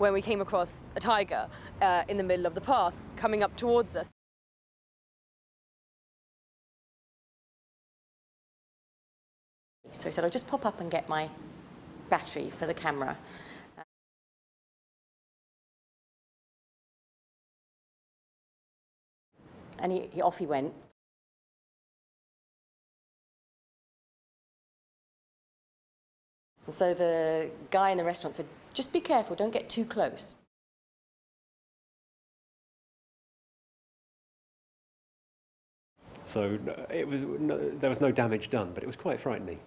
when we came across a tiger uh, in the middle of the path coming up towards us. So he said, I'll just pop up and get my battery for the camera. And he, he, off he went. And so the guy in the restaurant said, just be careful, don't get too close. So it was, no, there was no damage done, but it was quite frightening.